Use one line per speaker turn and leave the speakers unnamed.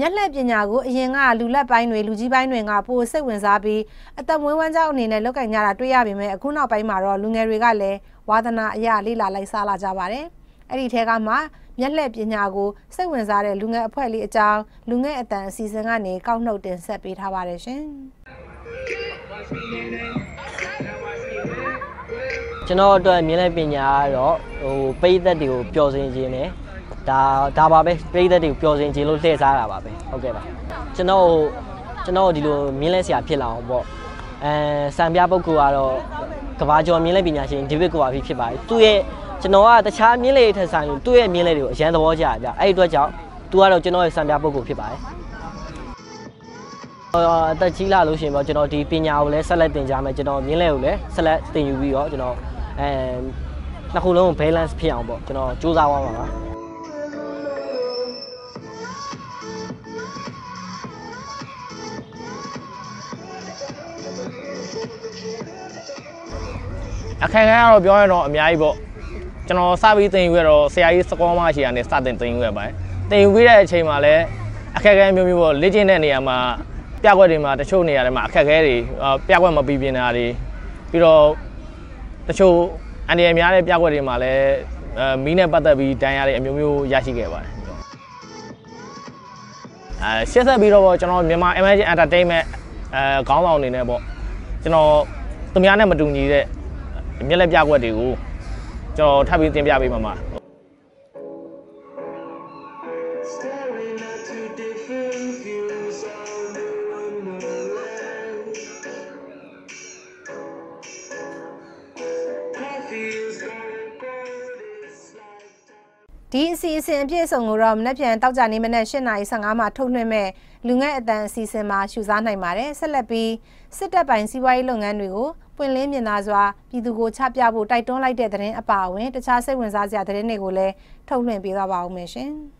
မျက်လှည့်ပညာကိုအရင်ကလူလက်ပိုင်းတွေလူကြီးပိုင်းတွေကပိုစိတ်ဝင်စားပြီးအသက်မွေးဝမ်းကြောင်းအနေနဲ့လုပ်ကင်ကြတာတွေ့ရပေမဲ့အခုနောက်ပိုင်းမှာတော့လူငယ်တွေကလည်းဝါသနာအရာလေးလာလိုက်စားလာကြပါတယ်။အဲ့ဒီထဲကမှမျက်လှည့်ပညာကိုစိတ်ဝင်စားတဲ့လူငယ်အဖွဲ့လေးအကြောင်းလူငယ်အတန်အစီအစဉ်ကနေကောက်နှုတ်တင်ဆက်ပေးထားပါတယ်ရှင်။
ကျွန်တော်အတွက်မြင်တဲ့ပညာကတော့ဟိုပိသက်တွေကိုပျော်စင်ခြင်းနဲ့ ဒါဒါပါပဲပိသက်တွေကိုပျော်စင်ခြင်းလို့လှည့်စားတာပါပဲဟုတ်ကဲ့ပါကျွန်တော်ကျွန်တော်ဒီလိုမြင်လဲဆရာဖြစ်လာအောင်ပေါ့အဲစံပြပုဂ္ဂိုလ်ကတော့ကဘာကျော်မြင်လဲပညာရှင်ဒေးဗစ်ကိုပါဖြစ်ပါတယ်သူရဲ့ကျွန်တော်ကတခြားမြင်းလေးထက်ဆိုင်သူ့ရဲ့မြင်းလေးတွေကိုအရန်သဘောကျကြအဲ့ဒီအတွက်ကြောင့်သူကတော့ကျွန်တော်ရဲ့စံပြပုဂ္ဂိုလ်ဖြစ်ပါတယ်အသက်ကြီးလာလို့ရှိရင်ပေါ့ကျွန်တော်ဒီပညာကိုလည်းဆက်လက်သင်ကြားမယ်ကျွန်တော်မြင်းလဲကိုလည်းဆက်လက်သင်ယူပြီးတော့ကျွန်တော်အဲနှစ်ခုလုံးကို balance ဖြစ်အောင်ပေါ့ကျွန်တော်စူးစမ်းသွားမှာပါ
အခက်အခဲကတော့ပြောရတော့အများကြီးပေါ့ကျွန်တော်စပြီးသင်ယူရတော့ဆရာကြီးစကောမရှိကနေစတင်သင်ယူရပါတယ်သင်ယူပြီးတဲ့အချိန်မှာလည်းအခက်အခဲမျိုးမျိုးပေါ့လေ့ကျင့်တဲ့နေရာမှာပြကွက်တွေမှာတချို့နေရာတွေမှာအခက်အခဲတွေပြကွက်မပြီးပြင်းတာတွေပြီးတော့တချို့အန်ဒီရများတဲ့ပြကွက်တွေမှာလည်းမီးနဲ့ပတ်သက်ပြီးတန်းရတဲ့အမျိုးမျိုးရရှိခဲ့ပါတယ်အဲရှင်းဆက်ပြီးတော့ကျွန်တော်မြန်မာ Emerging Entertainment အဲခေါင်းဆောင်အနေနဲ့ပေါ့ကျွန်တော်သူများနဲ့မတူညီတဲ့ မျက်လက်ပြကွက်တွေကိုကျွန်တော်ထပ်ပြီးတင်ပြပေးမှာပါ
ဒီအစီအစဉ်အပြည့်အစုံကိုတော့မနေ့ပြန်တောက်ကြနေမနေ့8:55မှာထုတ်လွှင့်မဲ့လူငယ်အတန်အစီအစဉ်မှာရှုစားနိုင်ပါတယ်ဆက်လက်ပြီးစစ်တပ်ပိုင်စီးပွားရေးလုပ်ငန်းတွေကိုပွင့်လင်းမြင်သာစွာပြည်သူကိုချပြဖို့တိုက်တွန်းလိုက်တဲ့သတင်းအပါအဝင်တခြားစိတ်ဝင်စားစရာသတင်းတွေကိုလည်းထုတ်လွှင့်ပေးသွားပါဦးမယ်ရှင်။